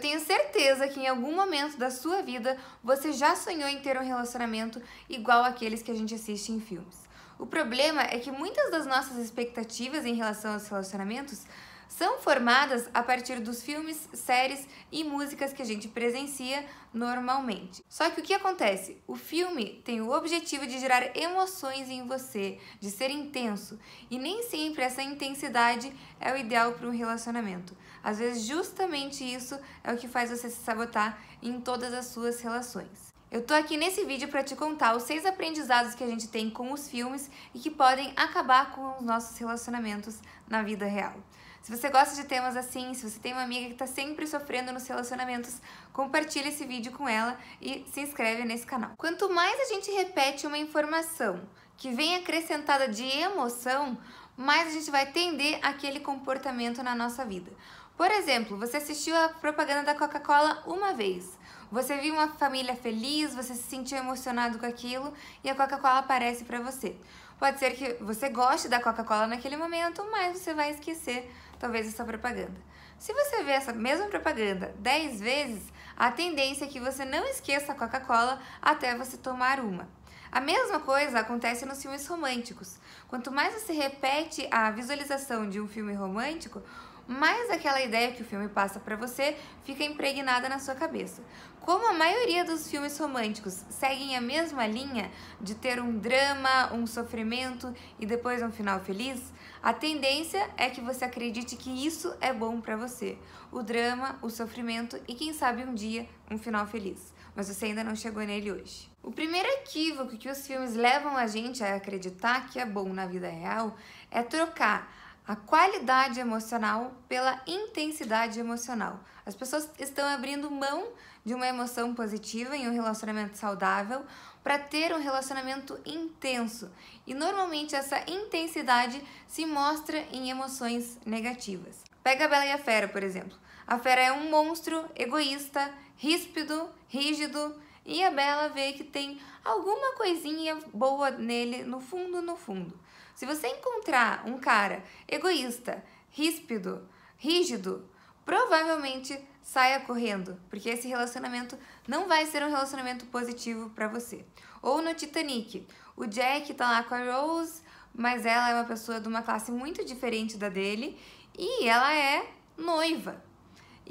Eu tenho certeza que em algum momento da sua vida você já sonhou em ter um relacionamento igual aqueles que a gente assiste em filmes. O problema é que muitas das nossas expectativas em relação aos relacionamentos são formadas a partir dos filmes, séries e músicas que a gente presencia normalmente. Só que o que acontece? O filme tem o objetivo de gerar emoções em você, de ser intenso, e nem sempre essa intensidade é o ideal para um relacionamento. Às vezes, justamente isso é o que faz você se sabotar em todas as suas relações. Eu tô aqui nesse vídeo para te contar os seis aprendizados que a gente tem com os filmes e que podem acabar com os nossos relacionamentos na vida real. Se você gosta de temas assim, se você tem uma amiga que está sempre sofrendo nos relacionamentos, compartilhe esse vídeo com ela e se inscreve nesse canal. Quanto mais a gente repete uma informação que vem acrescentada de emoção, mais a gente vai tender aquele comportamento na nossa vida. Por exemplo, você assistiu a propaganda da Coca-Cola uma vez. Você viu uma família feliz, você se sentiu emocionado com aquilo e a Coca-Cola aparece para você. Pode ser que você goste da Coca-Cola naquele momento, mas você vai esquecer talvez essa propaganda. Se você vê essa mesma propaganda 10 vezes, a tendência é que você não esqueça a Coca-Cola até você tomar uma. A mesma coisa acontece nos filmes românticos. Quanto mais você repete a visualização de um filme romântico, mais aquela ideia que o filme passa para você fica impregnada na sua cabeça. Como a maioria dos filmes românticos seguem a mesma linha de ter um drama, um sofrimento e depois um final feliz, a tendência é que você acredite que isso é bom para você. O drama, o sofrimento e quem sabe um dia um final feliz. Mas você ainda não chegou nele hoje. O primeiro equívoco que os filmes levam a gente a acreditar que é bom na vida real é trocar a qualidade emocional pela intensidade emocional. As pessoas estão abrindo mão de uma emoção positiva em um relacionamento saudável para ter um relacionamento intenso. E normalmente essa intensidade se mostra em emoções negativas. Pega a Bela e a Fera, por exemplo. A Fera é um monstro egoísta, ríspido, rígido, e a Bela vê que tem alguma coisinha boa nele no fundo, no fundo. Se você encontrar um cara egoísta, ríspido, rígido, provavelmente saia correndo, porque esse relacionamento não vai ser um relacionamento positivo para você. Ou no Titanic, o Jack tá lá com a Rose, mas ela é uma pessoa de uma classe muito diferente da dele e ela é noiva.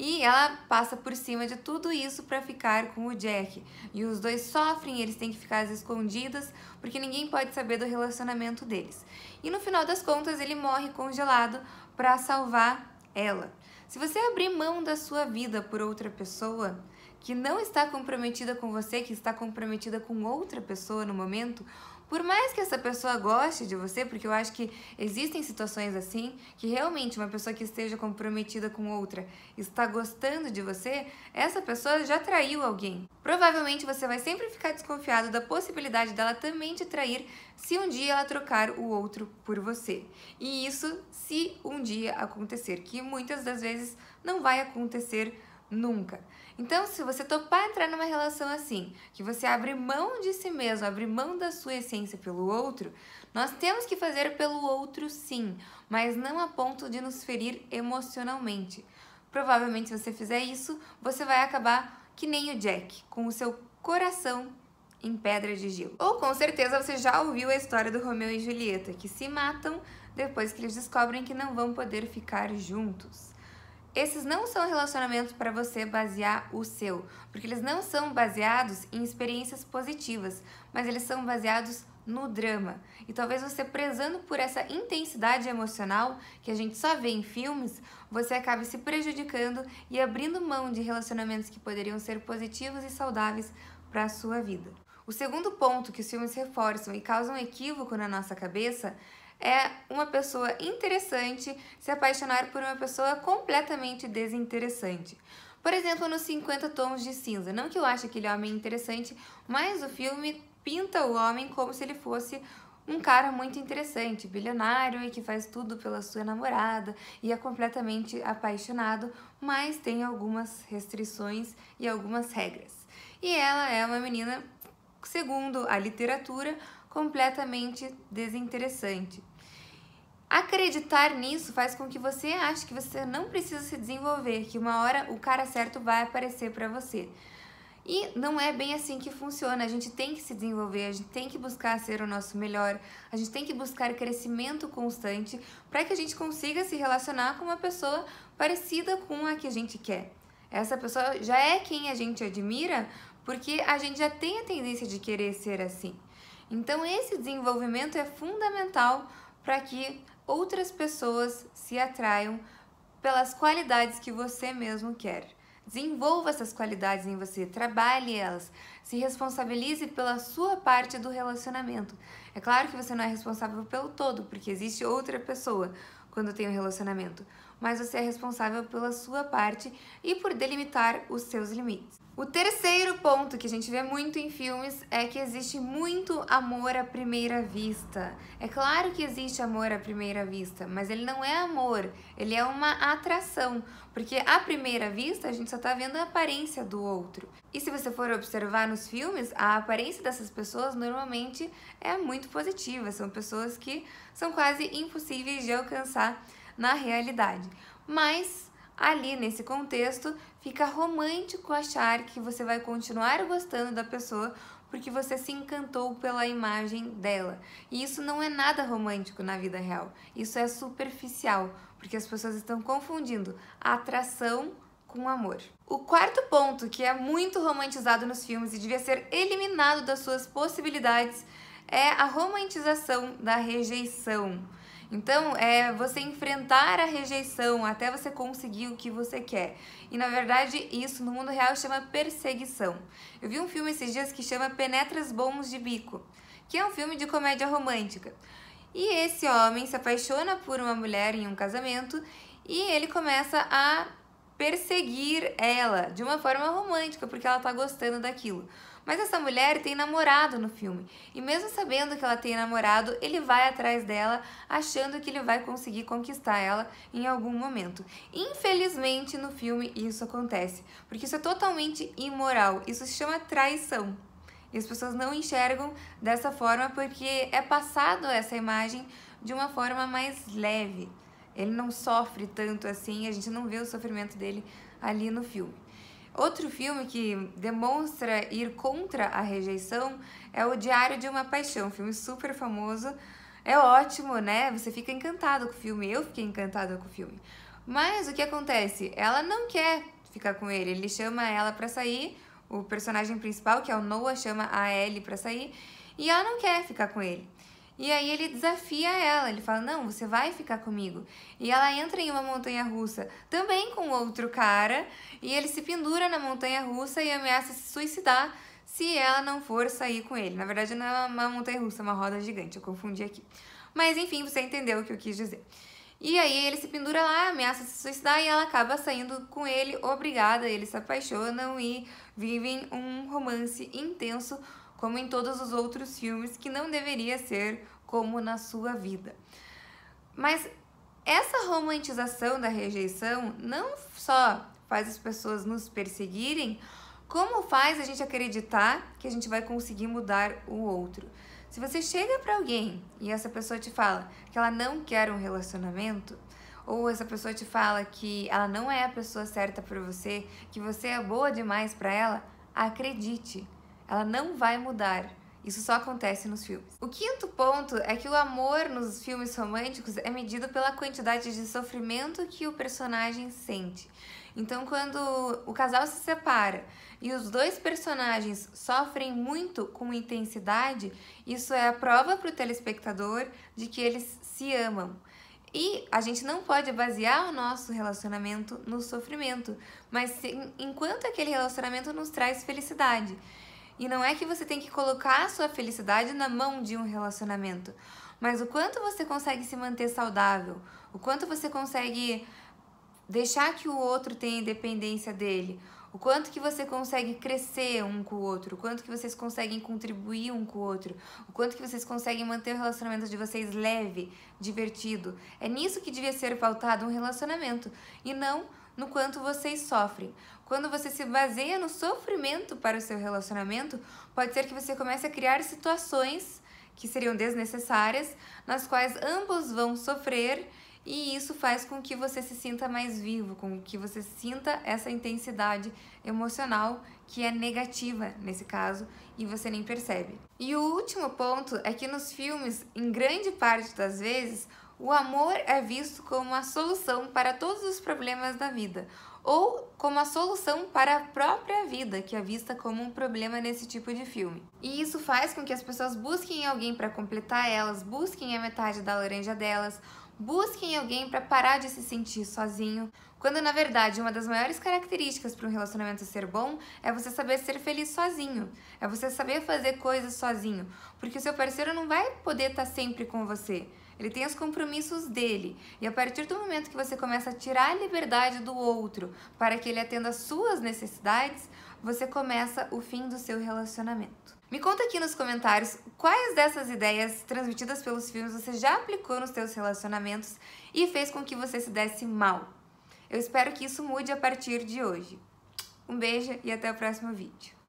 E ela passa por cima de tudo isso para ficar com o Jack. E os dois sofrem, eles têm que ficar às escondidas, porque ninguém pode saber do relacionamento deles. E no final das contas, ele morre congelado para salvar ela. Se você abrir mão da sua vida por outra pessoa, que não está comprometida com você, que está comprometida com outra pessoa no momento, por mais que essa pessoa goste de você, porque eu acho que existem situações assim, que realmente uma pessoa que esteja comprometida com outra está gostando de você, essa pessoa já traiu alguém. Provavelmente você vai sempre ficar desconfiado da possibilidade dela também te trair se um dia ela trocar o outro por você. E isso se um dia acontecer, que muitas das vezes não vai acontecer nunca. Então, se você topar entrar numa relação assim, que você abre mão de si mesmo, abre mão da sua essência pelo outro, nós temos que fazer pelo outro sim, mas não a ponto de nos ferir emocionalmente. Provavelmente, se você fizer isso, você vai acabar que nem o Jack, com o seu coração em pedra de gelo. Ou com certeza você já ouviu a história do Romeu e Julieta, que se matam depois que eles descobrem que não vão poder ficar juntos. Esses não são relacionamentos para você basear o seu, porque eles não são baseados em experiências positivas, mas eles são baseados no drama. E talvez você prezando por essa intensidade emocional que a gente só vê em filmes, você acabe se prejudicando e abrindo mão de relacionamentos que poderiam ser positivos e saudáveis para a sua vida. O segundo ponto que os filmes reforçam e causam equívoco na nossa cabeça é uma pessoa interessante se apaixonar por uma pessoa completamente desinteressante. Por exemplo, nos 50 Tons de Cinza. Não que eu ache aquele homem interessante, mas o filme pinta o homem como se ele fosse um cara muito interessante, bilionário e que faz tudo pela sua namorada e é completamente apaixonado, mas tem algumas restrições e algumas regras. E ela é uma menina, segundo a literatura, completamente desinteressante. Acreditar nisso faz com que você ache que você não precisa se desenvolver, que uma hora o cara certo vai aparecer para você. E não é bem assim que funciona. A gente tem que se desenvolver, a gente tem que buscar ser o nosso melhor, a gente tem que buscar crescimento constante para que a gente consiga se relacionar com uma pessoa parecida com a que a gente quer. Essa pessoa já é quem a gente admira porque a gente já tem a tendência de querer ser assim. Então, esse desenvolvimento é fundamental para que outras pessoas se atraiam pelas qualidades que você mesmo quer. Desenvolva essas qualidades em você, trabalhe elas, se responsabilize pela sua parte do relacionamento. É claro que você não é responsável pelo todo, porque existe outra pessoa quando tem um relacionamento, mas você é responsável pela sua parte e por delimitar os seus limites. O terceiro ponto que a gente vê muito em filmes é que existe muito amor à primeira vista. É claro que existe amor à primeira vista, mas ele não é amor, ele é uma atração, porque à primeira vista a gente só tá vendo a aparência do outro. E se você for observar nos filmes, a aparência dessas pessoas normalmente é muito positiva, são pessoas que são quase impossíveis de alcançar na realidade. Mas ali nesse contexto, fica romântico achar que você vai continuar gostando da pessoa porque você se encantou pela imagem dela. E isso não é nada romântico na vida real. Isso é superficial, porque as pessoas estão confundindo atração com amor. O quarto ponto, que é muito romantizado nos filmes e devia ser eliminado das suas possibilidades, é a romantização da rejeição. Então, é você enfrentar a rejeição até você conseguir o que você quer. E na verdade, isso no mundo real chama perseguição. Eu vi um filme esses dias que chama Penetras Bons de Bico, que é um filme de comédia romântica. E esse homem se apaixona por uma mulher em um casamento e ele começa a perseguir ela de uma forma romântica, porque ela tá gostando daquilo. Mas essa mulher tem namorado no filme. E mesmo sabendo que ela tem namorado, ele vai atrás dela, achando que ele vai conseguir conquistar ela em algum momento. Infelizmente, no filme isso acontece, porque isso é totalmente imoral. Isso se chama traição. E as pessoas não enxergam dessa forma porque é passado essa imagem de uma forma mais leve. Ele não sofre tanto assim, a gente não vê o sofrimento dele ali no filme. Outro filme que demonstra ir contra a rejeição é O Diário de uma Paixão, um filme super famoso. É ótimo, né? Você fica encantado com o filme, eu fiquei encantada com o filme. Mas o que acontece? Ela não quer ficar com ele, ele chama ela para sair, o personagem principal, que é o Noah, chama a Ellie para sair, e ela não quer ficar com ele. E aí ele desafia ela, ele fala: "Não, você vai ficar comigo". E ela entra em uma montanha russa, também com outro cara, e ele se pendura na montanha russa e ameaça se suicidar se ela não for sair com ele. Na verdade, não é uma montanha russa, é uma roda gigante, eu confundi aqui. Mas enfim, você entendeu o que eu quis dizer. E aí ele se pendura lá, ameaça se suicidar e ela acaba saindo com ele, obrigada, eles se apaixonam e vivem um romance intenso como em todos os outros filmes, que não deveria ser como na sua vida. Mas essa romantização da rejeição não só faz as pessoas nos perseguirem, como faz a gente acreditar que a gente vai conseguir mudar o outro. Se você chega para alguém e essa pessoa te fala que ela não quer um relacionamento, ou essa pessoa te fala que ela não é a pessoa certa para você, que você é boa demais para ela, acredite ela não vai mudar. Isso só acontece nos filmes. O quinto ponto é que o amor nos filmes românticos é medido pela quantidade de sofrimento que o personagem sente. Então, quando o casal se separa e os dois personagens sofrem muito com intensidade, isso é a prova para o telespectador de que eles se amam. E a gente não pode basear o nosso relacionamento no sofrimento, mas enquanto aquele relacionamento nos traz felicidade. E não é que você tem que colocar a sua felicidade na mão de um relacionamento, mas o quanto você consegue se manter saudável, o quanto você consegue deixar que o outro tenha independência dele, o quanto que você consegue crescer um com o outro, o quanto que vocês conseguem contribuir um com o outro, o quanto que vocês conseguem manter o relacionamento de vocês leve, divertido. É nisso que devia ser pautado um relacionamento e não no quanto vocês sofrem. Quando você se baseia no sofrimento para o seu relacionamento, pode ser que você comece a criar situações que seriam desnecessárias, nas quais ambos vão sofrer e isso faz com que você se sinta mais vivo, com que você sinta essa intensidade emocional que é negativa nesse caso e você nem percebe. E o último ponto é que nos filmes, em grande parte das vezes, o amor é visto como a solução para todos os problemas da vida, ou como a solução para a própria vida, que é vista como um problema nesse tipo de filme. E isso faz com que as pessoas busquem alguém para completar elas, busquem a metade da laranja delas, busquem alguém para parar de se sentir sozinho, quando na verdade uma das maiores características para um relacionamento ser bom é você saber ser feliz sozinho, é você saber fazer coisas sozinho, porque o seu parceiro não vai poder estar tá sempre com você. Ele tem os compromissos dele. E a partir do momento que você começa a tirar a liberdade do outro para que ele atenda às suas necessidades, você começa o fim do seu relacionamento. Me conta aqui nos comentários quais dessas ideias transmitidas pelos filmes você já aplicou nos seus relacionamentos e fez com que você se desse mal. Eu espero que isso mude a partir de hoje. Um beijo e até o próximo vídeo.